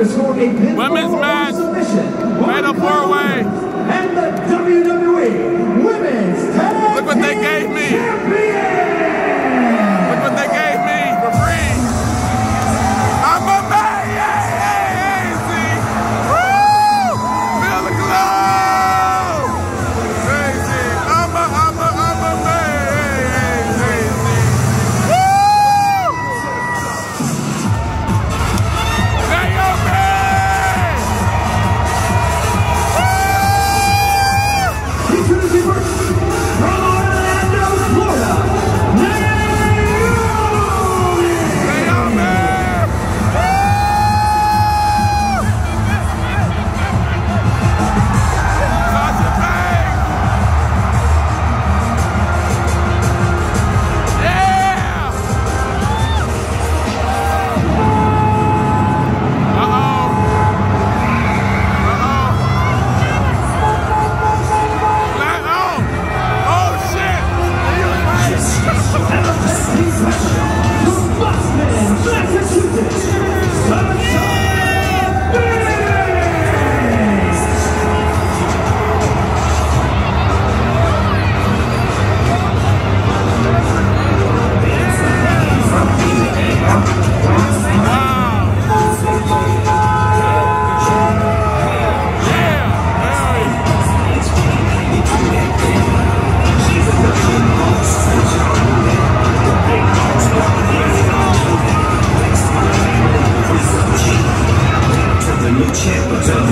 Women's match. Submission. Fatal four way. And the check, but tell.